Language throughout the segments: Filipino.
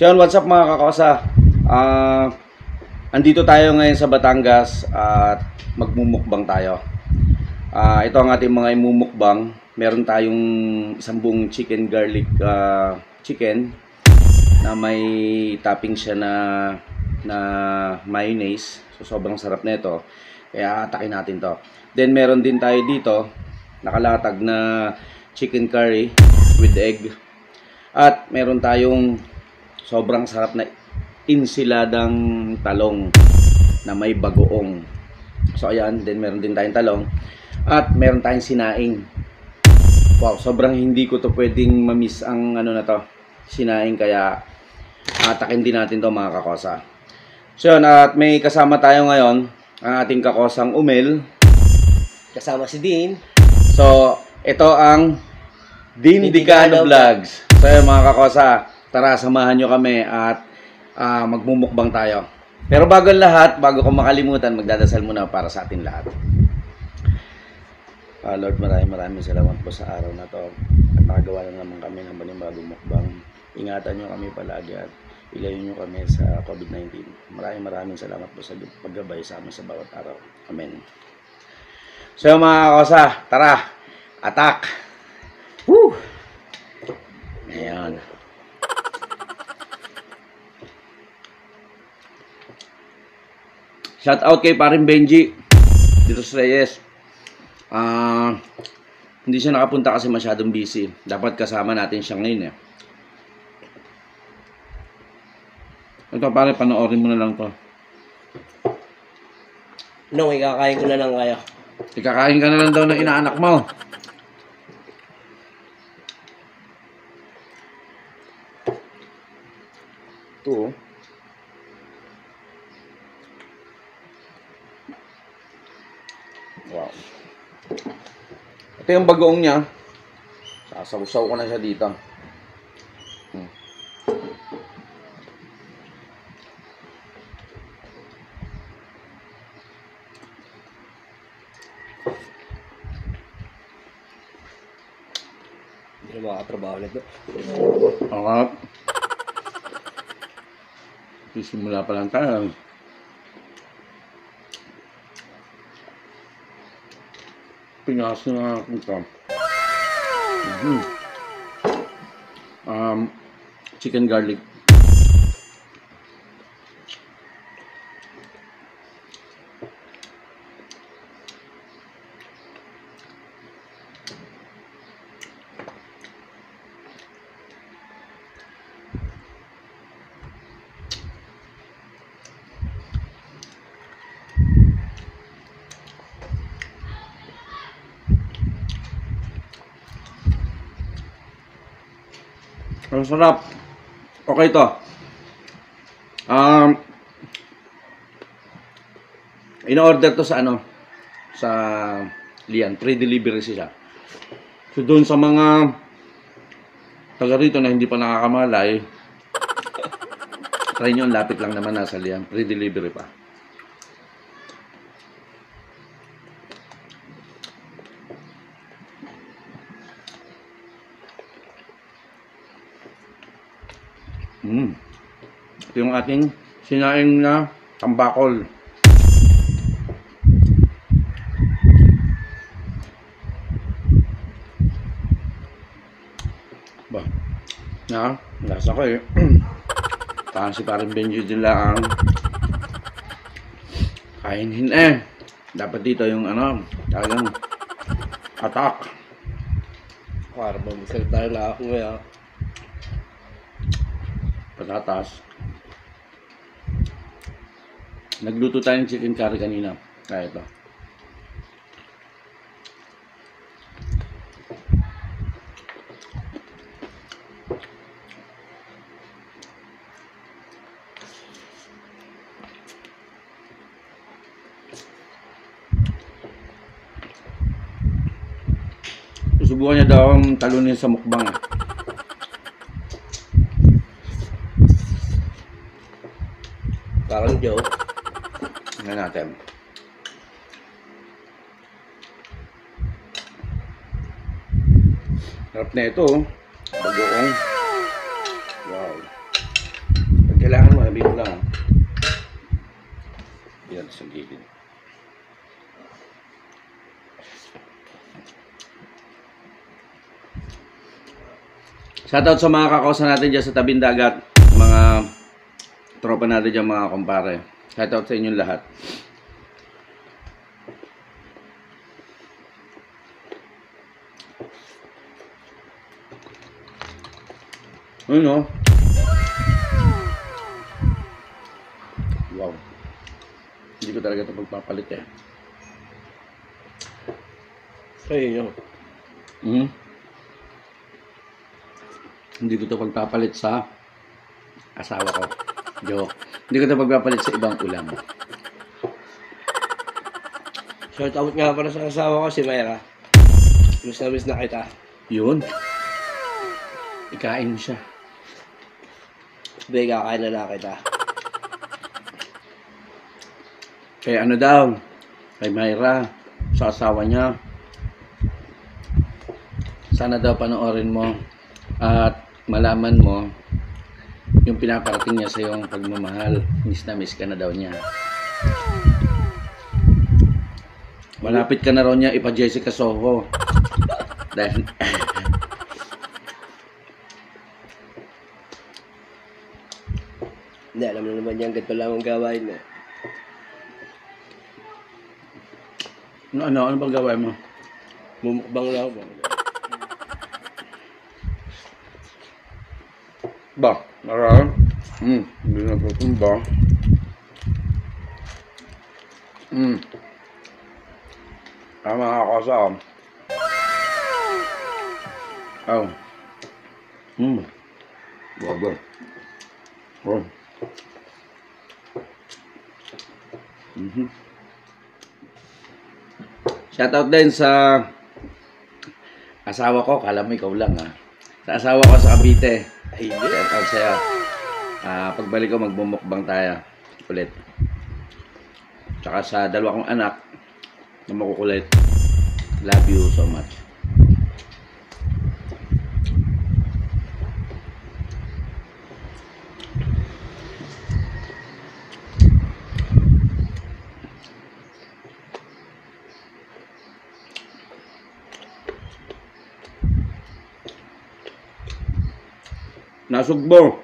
So yun, what's up mga kakosa? Ah, andito tayo ngayon sa Batangas at magmumukbang tayo. Ah, ito ang ating mga imumukbang. Meron tayong isang buong chicken garlic ah, chicken na may topping siya na na mayonnaise. So sobrang sarap nito. Kaya atakin natin to. Then meron din tayo dito nakalatag na chicken curry with egg. At meron tayong sobrang sarap na insiladang talong na may bagoong. So ayan, then meron din tayong talong at meron tayong sinaing. Wow, sobrang hindi ko to pwedeng mamiss ang ano na to, sinaing kaya atakin din natin to mga kakosa. So yun, at may kasama tayo ngayon, ang ating kakosang Umel. Kasama si Dean. So, ito ang Dean Dicano Vlogs. So yun mga kakosa, tara samahan nyo kami at ah, magmumukbang tayo. Pero bago lahat, bago ko makalimutan, magdadasal muna para sa atin lahat. Ah, Lord, maraming maraming salamat po sa araw na to. At nakagawa na naman kami ng panibagong mukbang. Ingatan nyo kami palagi at ilayo nyo kami sa COVID-19. Maraming maraming salamat po sa paggabay sa amin sa bawat araw. Amen. So mga kosa, tara, attack! Woo! Ayan. Shout out kay parin Benji dito sa Reyes. Ah, hindi siya nakapunta kasi masyadong busy. Dapat kasama natin siya ngayon eh. Ito pare, panoorin mo na lang to. No, ikakain ko na lang kayo. Ikakain ka na lang daw ng inaanak mo. Ito oh. Ito yung bagoong niya. Sasaw-saw ko na siya dito. Hmm. Hindi na makakatrabaho nito. Okay. Sisimula pa lang tayo. Pinas na ito. Mhm. Um, chicken garlic. Ang sarap. Okay to. Um, in-order to sa ano? Sa Lian. Pre-delivery siya. So doon sa mga taga rito na hindi pa nakakamalay, try nyo, lapit lang naman nasa Lian. Pre-delivery pa. Mm. Ito yung ating sinaing na tambakol. Ba? Na, lasa ko eh. Parang si parang Benji din lang ang kainin eh. Dapat dito yung ano, talagang atak. Para ba magsalita na ako ngayon patatas. Nagluto tayo ng chicken curry kanina. Kaya ito. Susubukan niya daw ang talunin sa mukbang. Eh. Joke. Tingnan natin. Harap na ito. oh. Bagoong. Wow. Pag kailangan mo, sabihin mo lang. ah. Yan sa gilid. Shoutout sa mga kakausa natin dyan sa tabing dagat. Mga natin dyan mga kumpare. Shoutout sa inyong lahat. Ayun o. Wow. Hindi ko talaga ito pagpapalit eh. Kayo nyo. Mhm. Hindi ko ito pagpapalit sa asawa ko. Joke. Hindi ko ito pagpapalit sa ibang ulam. Shout out nga para sa asawa ko, si Mayra. Miss na miss na kita. Yun. Ikain mo siya. Be, kakain na na kita. Kaya ano daw, kay Myra, sa asawa niya. Sana daw panoorin mo at malaman mo yung pinaparating niya sa yung pagmamahal. Miss na miss ka na daw niya. Malapit ka na raw niya ipa Jessica Soho. Dahil Hindi, alam na naman yan, ganito lang ang gawain na. ano, ano, ano bang gawin mo? Mumukbang lang ako. Ba, nara. Hmm, hindi na tutumba. Hmm. Tama nga ako sa Oh. Hmm. Bago. Oh. Mhm. Shoutout din sa asawa ko, kala mo ikaw lang ha. Sa asawa ko sa Cavite. Hindi. Shoutout sa'yo. Ah, pagbalik ko, magbumukbang tayo. Ulit. Tsaka sa dalawa kong anak na makukulit. Love you so much. Nasugbo.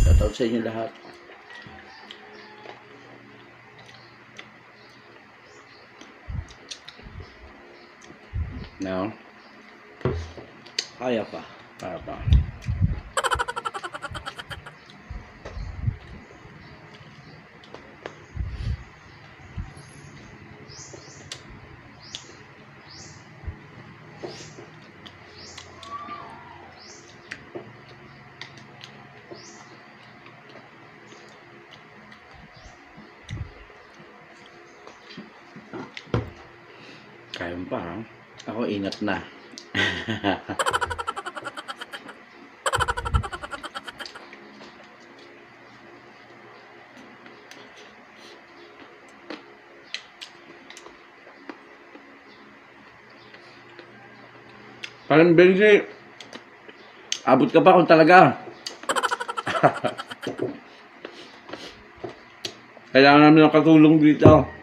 Shoutout sa inyo lahat. Now, Kaya pa. para pa. Kaya mo pa ha? Ako ingat na. Parang Benji, abot ka pa kung talaga. Kailangan namin ng katulong dito.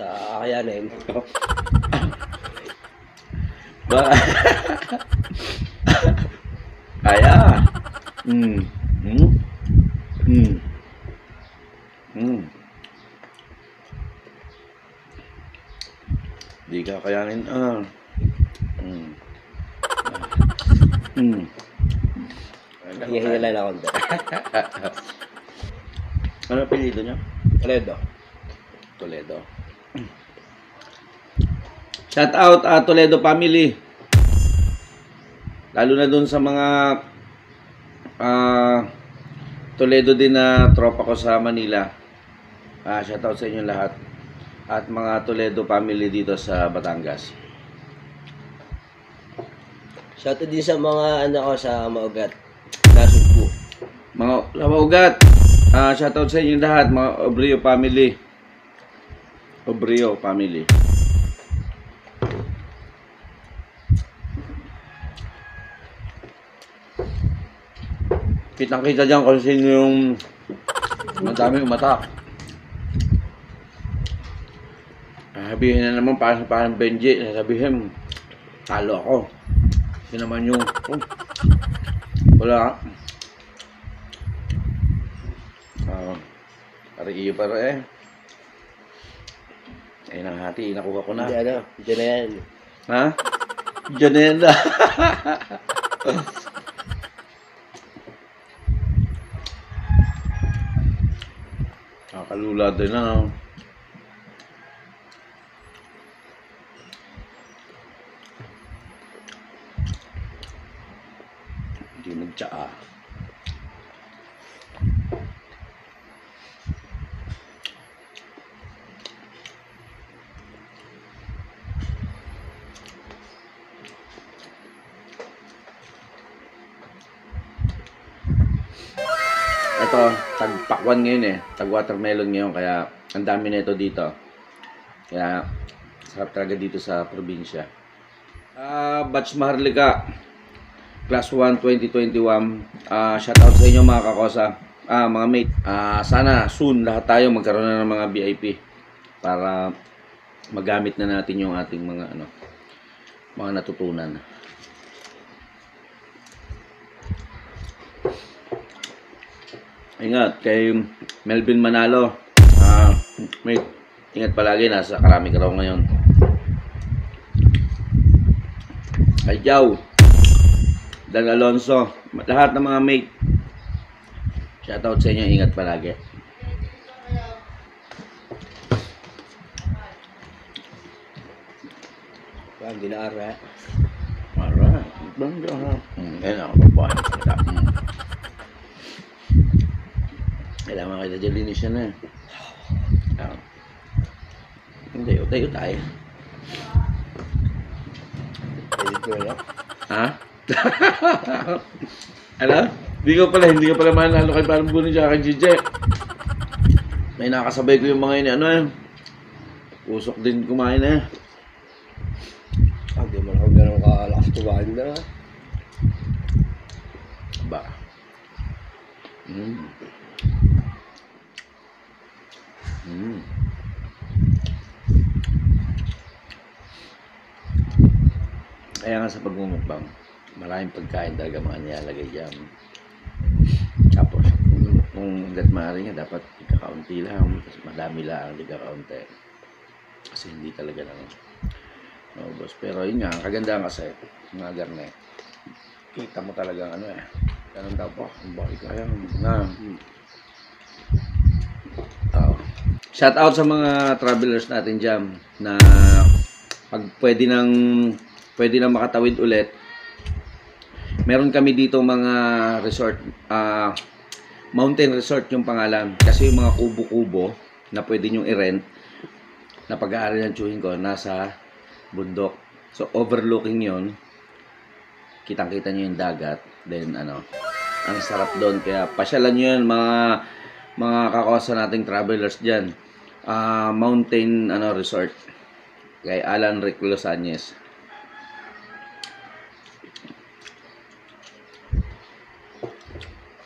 Kakayanin. Ba? Kaya. Mm. Mm. Mm. Mm. Di ka kayanin. Ah. Mm. Ah. Mm. Hinga-hinga lang ako. hindi. Ano apelido niya? Toledo. Toledo. Shout out ah, Toledo family. Lalo na dun sa mga ah, Toledo din na tropa ko sa Manila. Ah, shout out sa inyo lahat. At mga Toledo family dito sa Batangas. Shoutout din sa mga anak ko sa Maugat. Nasugbo. Mga lamaugat, ah, shout out sa inyo lahat, mga Obrio family. Obrio family. Kitang kita dyan kung sino yung madami umatak. Sabihin na naman parang, parang Benji, sasabihin, talo ako. Yun naman yung, oh, wala. Ah, pare iyo para eh. Ayun ang hati, nakuha ko na. Hindi ano, yan. Ha? Diyan na yan na. Nakalula din na. no? Hindi nagtsaa. Ito, tag-pakwan ngayon eh. Tag-watermelon ngayon. Kaya, ang dami na ito dito. Kaya, sarap talaga dito sa probinsya. Ah, Batch Maharlika. Class 1 2021. Ah, shout out sa inyo mga kakosa. Ah, mga mate. Ah, sana soon lahat tayo magkaroon na ng mga VIP para magamit na natin yung ating mga ano mga natutunan. Ingat kay Melvin Manalo. Ah, mate, ingat palagi nasa karami ka raw ngayon. Kay Jow. Dan Alonso, lahat ng mga mate. Shoutout sa inyo, ingat palagi. Parang ginaara. Alright. Bangga ha. Hmm, yan ako, babae talaga. Hmm. Kailangan kita dyan linis yan eh. Ah. Hindi, tayo tayo. Edit ko na. Ha? ano? Hindi ko pala, hindi ko pala manalo kay parang bunin siya kay JJ. May nakasabay ko yung mga ini, ano eh. Usok din kumain eh. Ah, di mo na ako ganun kalakas tumahan na. Ba. Mm. Mm. Kaya nga sa pagmumukbang, maraming pagkain talaga mga nilalagay dyan. Tapos, kung- hanggat maaari nga, dapat ikakaunti lang. Tapos madami lang, hindi kakaunti. Kasi hindi talaga lang maubos. Pero yun nga, kagandahan kasi, mga garnet, kita mo talaga ano eh. Ganun daw po, ang bakit kaya na. Oo. Shout out sa mga travelers natin dyan na pag pwede nang pwede nang makatawid ulit. Meron kami dito mga resort ah mountain resort yung pangalan kasi yung mga kubo-kubo na pwede nyo i-rent na pag-aari ng tsuhin ko nasa bundok. So overlooking yon kitang-kita nyo yung dagat. Then, ano, ang sarap doon. Kaya, pasyalan nyo yan, mga, mga kakosa nating travelers dyan. Ah, mountain, ano, resort. Kay Alan Rick Losanyes.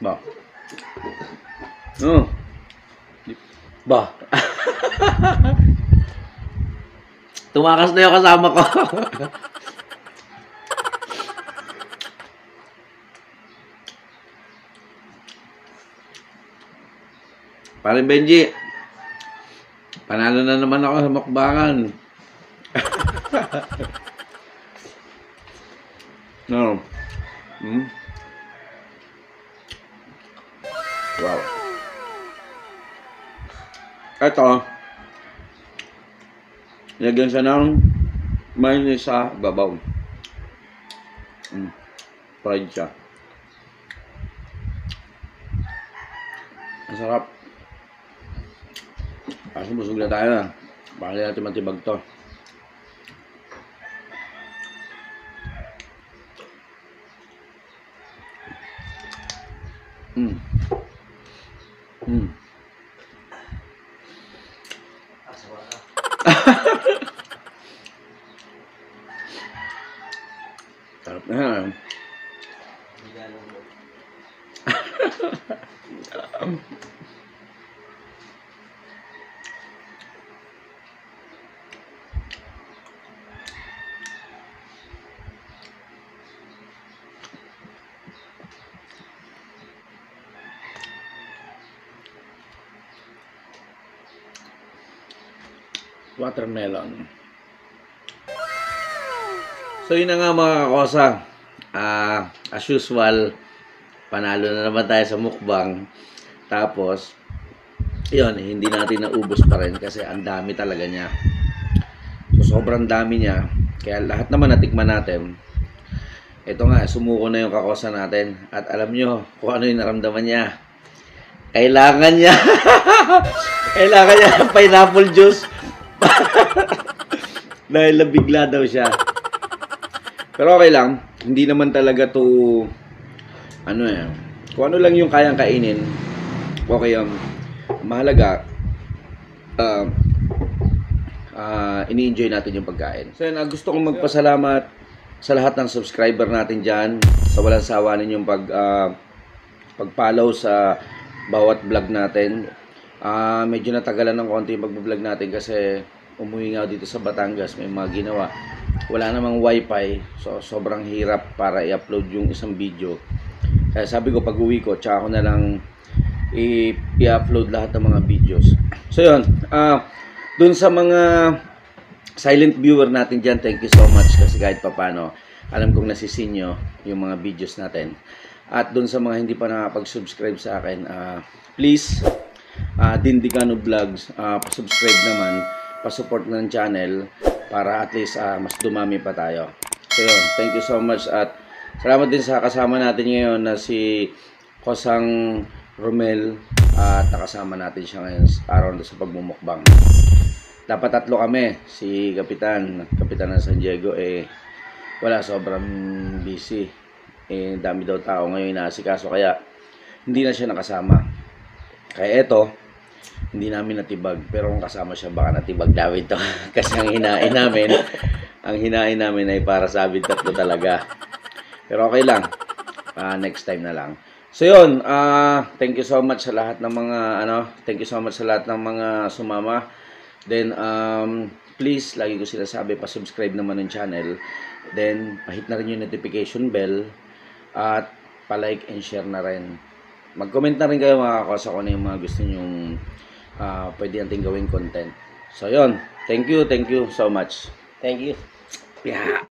Ba. Oh. Ba. Tumakas na yung kasama ko. Paring Benji, panalo na naman ako sa mukbangan. no. Hmm? Wow. Ito, lagyan siya ng mayonnaise sa babaw. Mm. Fried siya. Ang sarap. Kaso busog na tayo na. Baka natin matibag to. Mm. Sarap na yan. Watermelon. So yun na nga mga kakosa. Ah, as usual, panalo na naman tayo sa mukbang. Tapos, yun, hindi natin naubos pa rin kasi ang dami talaga niya. So sobrang dami niya. Kaya lahat naman natikman natin. Ito nga, sumuko na yung kakosa natin. At alam nyo kung ano yung naramdaman niya. Kailangan niya. Kailangan niya ng pineapple juice. Dahil nabigla daw siya. Pero okay lang. Hindi naman talaga to ano eh. Kung ano lang yung kayang kainin, okay yung mahalaga uh, uh, ini-enjoy natin yung pagkain. So yun, ah, gusto kong magpasalamat sa lahat ng subscriber natin dyan, sa walang sawa ninyong pag, ah, pag-follow sa bawat vlog natin. Ah, medyo natagalan ng konti yung pag-vlog natin kasi umuwi nga dito sa Batangas, may mga ginawa. Wala namang wifi, so sobrang hirap para i-upload yung isang video. Kaya sabi ko pag uwi ko, tsaka ko na lang i-upload lahat ng mga videos. So yun, ah dun sa mga silent viewer natin dyan, thank you so much kasi kahit papano, alam kong nasisin nyo yung mga videos natin. At dun sa mga hindi pa nakapag-subscribe sa akin, ah, please, uh, Dindicano Vlogs, ah, pa-subscribe naman, pa-support ng channel para at least ah, mas dumami pa tayo. So yun, thank you so much at salamat din sa kasama natin ngayon na si Kosang Romel at nakasama natin siya ngayon araw na sa pagmumukbang. Dapat tatlo kami, si Kapitan, Kapitan ng San Diego, eh, wala, sobrang busy. Eh, dami daw tao ngayon inaasikaso, kaya hindi na siya nakasama. Kaya eto, hindi namin natibag, pero kung kasama siya, baka natibag namin to. Kasi ang hinain namin, ang hinain namin ay para sa amin tatlo talaga. Pero okay lang, Ah, next time na lang. So yun, ah thank you so much sa lahat ng mga ano, thank you so much sa lahat ng mga sumama. Then um please lagi ko sinasabi pa-subscribe naman ng channel. Then pahit na rin yung notification bell at pa-like and share na rin. Mag-comment na rin kayo mga kakosa kung ano yung mga gusto nyong ah pwede natin gawing content. So yun, thank you, thank you so much. Thank you. Yeah.